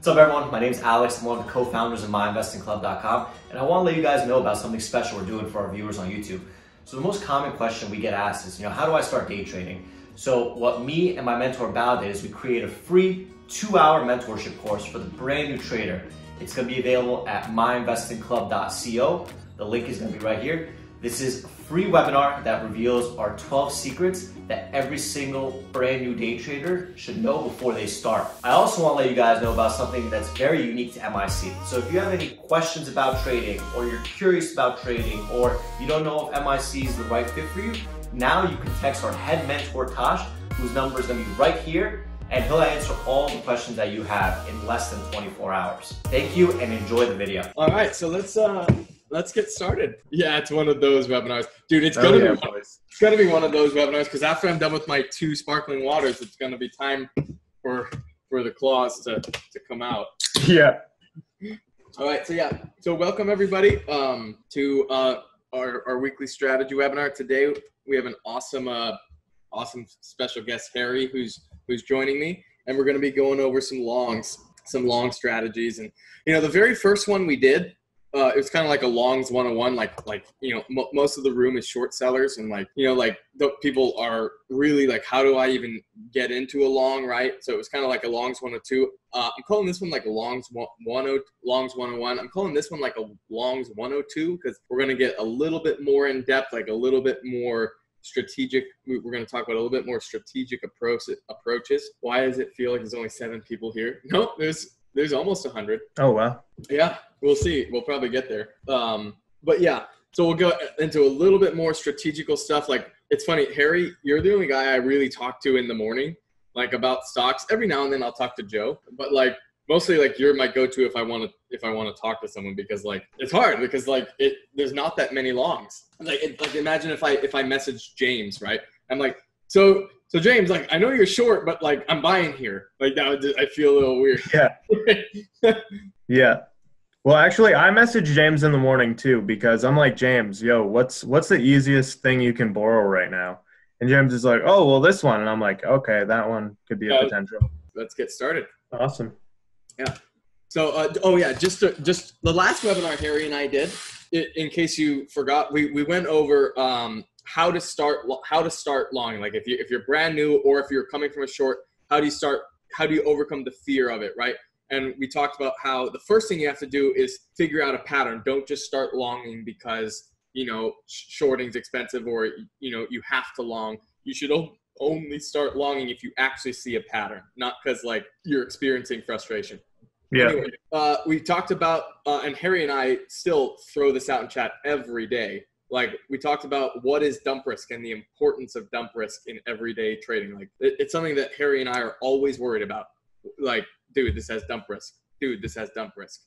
What's up everyone? My name is Alex. I'm one of the co-founders of MyInvestingClub.com and I want to let you guys know about something special we're doing for our viewers on YouTube. So the most common question we get asked is, you know, how do I start day trading? So what me and my mentor Bao did is we create a free two-hour mentorship course for the brand new trader. It's going to be available at myinvestingclub.co. The link is going to be right here. This is a free webinar that reveals our 12 secrets that every single brand new day trader should know before they start. I also want to let you guys know about something that's very unique to MIC. So if you have any questions about trading or you're curious about trading or you don't know if MIC is the right fit for you, now you can text our head mentor Tosh, whose number is to be right here and he'll answer all the questions that you have in less than 24 hours. Thank you and enjoy the video. All right, so let's uh let's get started. Yeah, it's one of those webinars, dude. It's gonna yeah, be one, it's gonna be one of those webinars because after I'm done with my two sparkling waters, it's gonna be time for for the claws to to come out. Yeah. All right, so yeah, so welcome everybody um, to uh, our our weekly strategy webinar. Today we have an awesome uh, awesome special guest Harry who's who's joining me, and we're gonna be going over some longs, some long strategies, and you know the very first one we did uh, it was kind of like a longs 101 like like you know m- most of the room is short sellers and like you know like the people are really like how do i even get into a long right? So it was kind of like a longs 102 uh, i'm calling this one like a longs 101 longs 101 i'm calling this one like a longs 102 because we're going to get a little bit more in depth like a little bit more strategic. We're going to talk about a little bit more strategic approach approaches. Why does it feel like there's only seven people here? No there's there's almost 100 oh wow. Yeah we'll see. We'll probably get there. Um, but yeah so we'll go into a little bit more strategical stuff. Like it's funny harry you're the only guy i really talk to in the morning like about stocks. Every now and then i'll talk to joe but like mostly like you're my go-to if i want to if i want to talk to someone because like it's hard because like it there's not that many longs. Like it, like imagine if i if i message james right? I'm like so so James, like I know you're short, but like I'm buying here. Like that, I feel a little weird. Yeah. yeah. Well, actually, I message James in the morning too because I'm like James, yo, what's what's the easiest thing you can borrow right now? And James is like, oh, well, this one, and I'm like, okay, that one could be a uh, potential. Let's get started. Awesome. Yeah. So, uh, oh yeah, just to, just the last webinar Harry and I did. In case you forgot, we we went over um, how to start how to start long like if you if you're brand new or if you're coming from a short how do you start how do you overcome the fear of it right? And we talked about how the first thing you have to do is figure out a pattern. Don't just start longing because you know shorting's expensive or you know you have to long. You should only start longing if you actually see a pattern not because like you're experiencing frustration. Yeah. Anyway, uh, we talked about uh, and harry and i still throw this out in chat every day like we talked about what is dump risk and the importance of dump risk in everyday trading. Like it, it's something that harry and i are always worried about. Like dude this has dump risk. Dude this has dump risk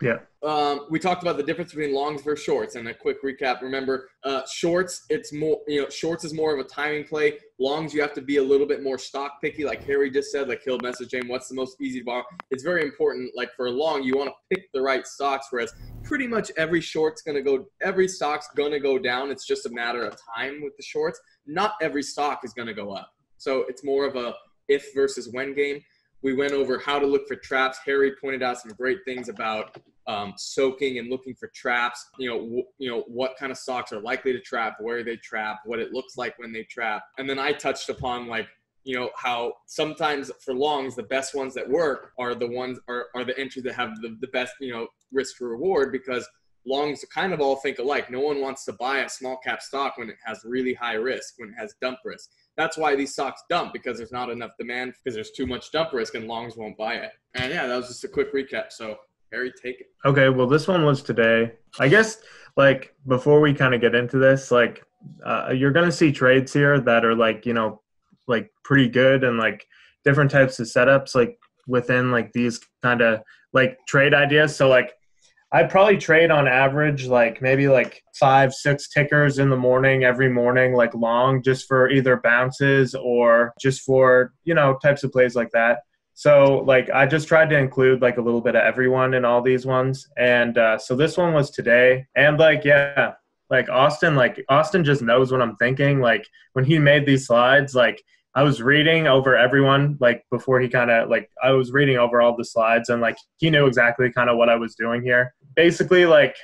yeah. Um, we talked about the difference between longs versus shorts, and a quick recap. Remember, uh, shorts, it's more, you know, shorts is more of a timing play. Longs, you have to be a little bit more stock picky, like Harry just said. Like he'll message James, what's the most easy to borrow? It's very important. Like for a long, you want to pick the right stocks, whereas pretty much every short's gonna go, every stock's gonna go down. It's just a matter of time with the shorts. Not every stock is gonna go up. So it's more of a if versus when game. We went over how to look for traps. Harry pointed out some great things about um, soaking and looking for traps. You know, w- you know what kind of stocks are likely to trap, where they trap, what it looks like when they trap, and then I touched upon like you know how sometimes for longs the best ones that work are the ones are, are the entries that have the, the best you know risk reward because longs kind of all think alike no one wants to buy a small cap stock when it has really high risk when it has dump risk that's why these stocks dump because there's not enough demand because there's too much dump risk and longs won't buy it. And yeah, that was just a quick recap. So Harry, take it. Okay, well this one was today. I guess like before we kind of get into this, like uh, you're gonna see trades here that are like you know like pretty good and like different types of setups like within like these kind of like trade ideas. So like I'd probably trade on average like maybe like five, six tickers in the morning every morning, like long, just for either bounces or just for, you know, types of plays like that. So like I just tried to include like a little bit of everyone in all these ones. And uh, so this one was today. And like, yeah, like Austin, like Austin just knows what I'm thinking. Like when he made these slides, like I was reading over everyone like before he kind of like I was reading over all the slides and like he knew exactly kind of what I was doing here. Basically, like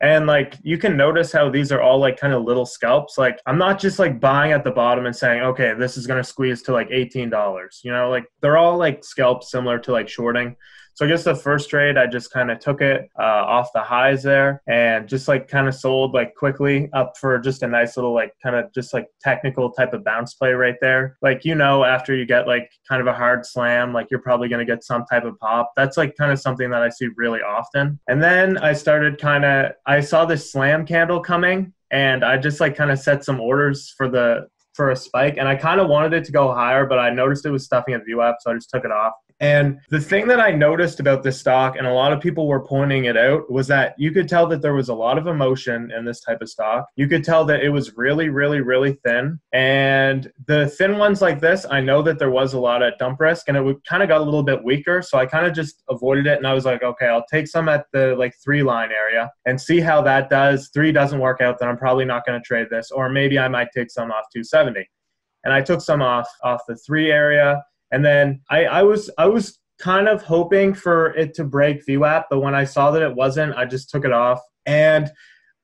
and like you can notice how these are all like kind of little scalps. Like I'm not just like buying at the bottom and saying, okay, this is gonna squeeze to like eighteen dollars. You know, like they're all like scalps similar to like shorting. So I guess the first trade, I just kind of took it uh, off the highs there and just like kind of sold like quickly up for just a nice little like kind of just like technical type of bounce play right there. Like, you know, after you get like kind of a hard slam, like you're probably going to get some type of pop. That's like kind of something that I see really often. And then I started kind of, I saw this slam candle coming and I just like kind of set some orders for the for a spike and I kind of wanted it to go higher, but I noticed it was stuffing at VWAP, so I just took it off. And the thing that I noticed about this stock, and a lot of people were pointing it out, was that you could tell that there was a lot of emotion in this type of stock. You could tell that it was really, really, really thin. And the thin ones like this, I know that there was a lot of dump risk and it kind of got a little bit weaker. So I kind of just avoided it. And I was like, okay, I'll take some at the like three line area and see how that does. Three doesn't work out, then I'm probably not going to trade this. Or maybe I might take some off 270 and I took some off off the three area and then I, I was I was kind of hoping for it to break VWAP, but when I saw that it wasn't, I just took it off. And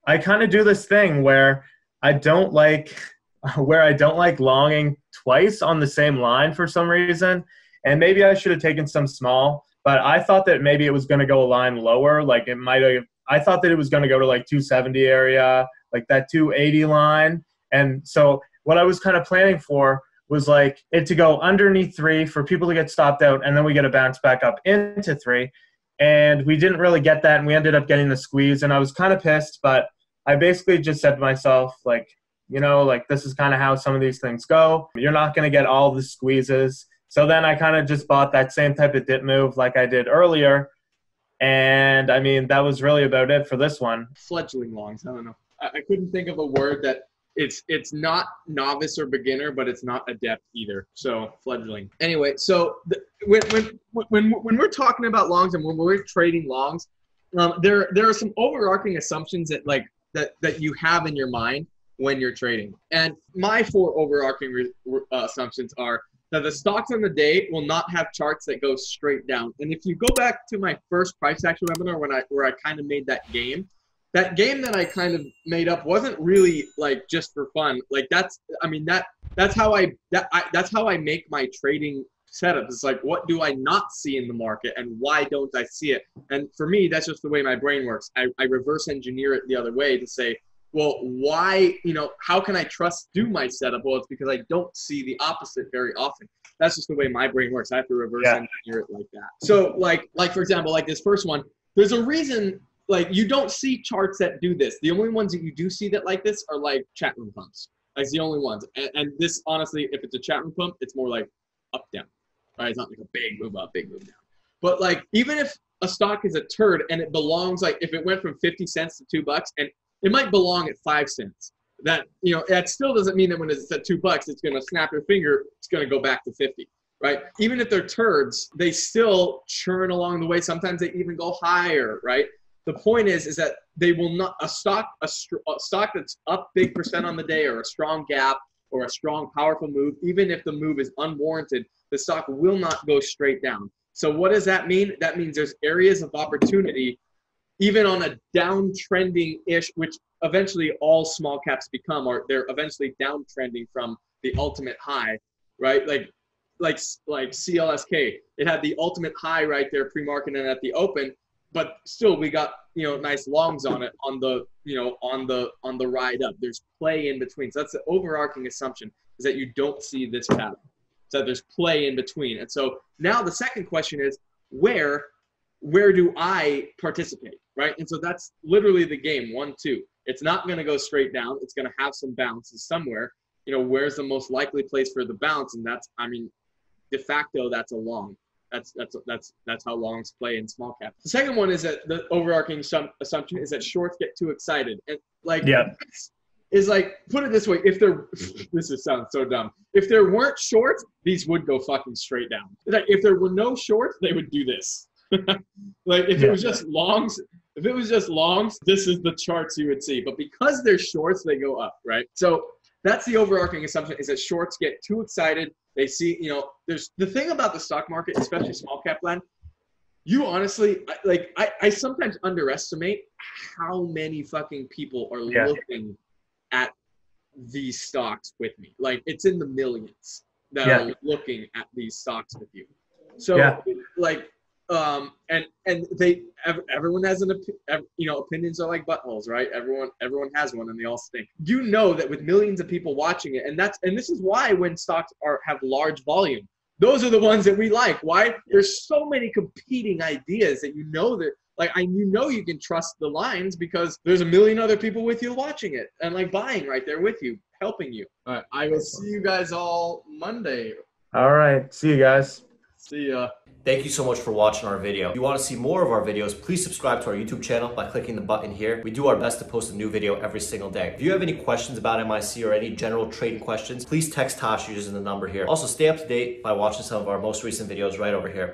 I kind of do this thing where I don't like where I don't like longing twice on the same line for some reason. And maybe I should have taken some small, but I thought that maybe it was going to go a line lower. Like it might have, I thought that it was going to go to like 270 area, like that 280 line. And so what I was kind of planning for was like it to go underneath three for people to get stopped out, and then we get a bounce back up into three. And we didn't really get that, and we ended up getting the squeeze. And I was kind of pissed, but I basically just said to myself, like, you know, like this is kind of how some of these things go. You're not going to get all the squeezes. So then I kind of just bought that same type of dip move like I did earlier. And I mean, that was really about it for this one. Fledgling longs. I don't know. I, I couldn't think of a word that it's it's not novice or beginner, but it's not adept either. So fledgling. Anyway, so the, when, when when when we're talking about longs and when we're trading longs, um, there there are some overarching assumptions that like that that you have in your mind when you're trading. And my four overarching re, uh, assumptions are that the stocks on the day will not have charts that go straight down. And if you go back to my first price action webinar when I where I kind of made that game, that game that I kind of made up wasn't really like just for fun. Like that's, I mean that that's how I that I, that's how I make my trading setups. It's like what do I not see in the market and why don't I see it? And for me, that's just the way my brain works. I, I reverse engineer it the other way to say, well, why you know how can I trust do my setup? Well, it's because I don't see the opposite very often. That's just the way my brain works. I have to reverse yeah. engineer it like that. So like like for example, like this first one, there's a reason like you don't see charts that do this. The only ones that you do see that like this are like chat room pumps. Like the only ones. And, and this honestly, if it's a chat room pump, it's more like up down. Right? It's not like a big move up, big move down. But like even if a stock is a turd and it belongs like if it went from 50 cents to two bucks and it might belong at five cents. That you know, that still doesn't mean that when it's at two bucks, it's gonna snap your finger, it's gonna go back to 50 right? Even if they're turds, they still churn along the way. Sometimes they even go higher, right? The point is is that they will not a stock a, a, stock that's up big percent on the day or a strong gap or a strong powerful move even if the move is unwarranted the stock will not go straight down. So what does that mean? That means there's areas of opportunity even on a downtrending ish which eventually all small caps become or they're eventually downtrending from the ultimate high right? Like like like CLSK it had the ultimate high right there pre-market and at the open but still we got you know nice longs on it on the you know on the on the ride up. There's play in between. So that's the overarching assumption is that you don't see this pattern. So there's play in between. And so now the second question is where where do i participate right? And so that's literally the game one two. It's not going to go straight down. It's going to have some bounces somewhere. You know where's the most likely place for the bounce? And that's i mean de facto that's a long that's that's that's that's how longs play in small cap. The second one is that the overarching assumption is that shorts get too excited and like yeah. Is like put it this way: if there, this is sounds so dumb. If there weren't shorts, these would go fucking straight down. Like if there were no shorts, they would do this. like if yeah. it was just longs, if it was just longs, this is the charts you would see. But because they're shorts, they go up, right? So that's the overarching assumption is that shorts get too excited. They see, you know, there's the thing about the stock market, especially small cap land. You honestly, like, I, I sometimes underestimate how many fucking people are Yeah. looking at these stocks with me. Like, it's in the millions that Yeah. are looking at these stocks with you. So, Yeah. like, um, and and they everyone has an opi- you know opinions are like buttholes, right? Everyone everyone has one, and they all stink. You know that with millions of people watching it, and that's and this is why when stocks are have large volume, those are the ones that we like. Why? There's so many competing ideas that you know that like I you know you can trust the lines because there's a million other people with you watching it and like buying right there with you, helping you. All right, I will see you guys all Monday. All right. See you guys. See ya. Thank you so much for watching our video. If you want to see more of our videos, please subscribe to our YouTube channel by clicking the button here. We do our best to post a new video every single day. If you have any questions about MIC or any general trading questions, please text Tosh using the number here. Also, stay up to date by watching some of our most recent videos right over here.